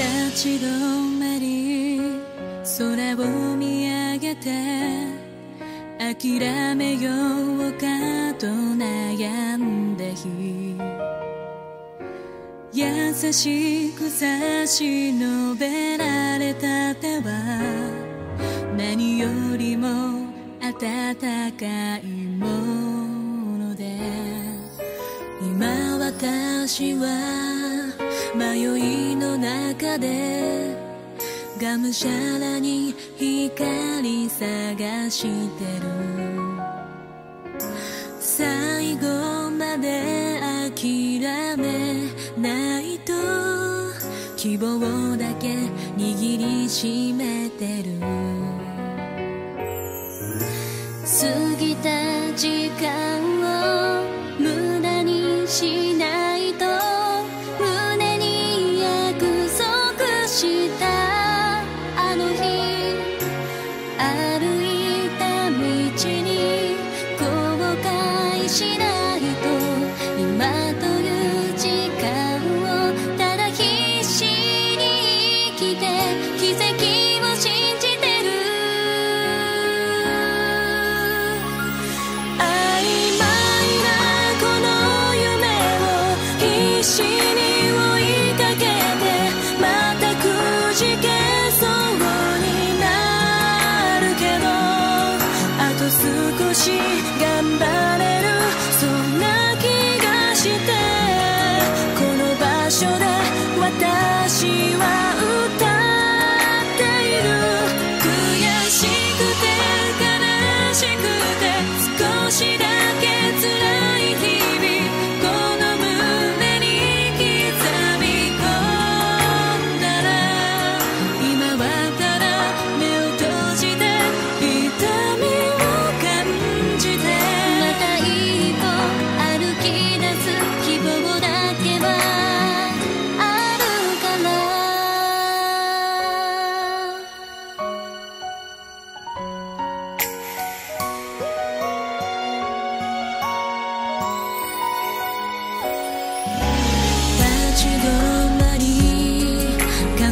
立ち止まり空を見上げて諦めようかと悩んだ日。優しく差し伸べられた手は何よりも温かいもの。私は迷いの中でがむしゃらに光探してる。最後まで諦めないと希望だけ握りしめてる。過ぎた時間しない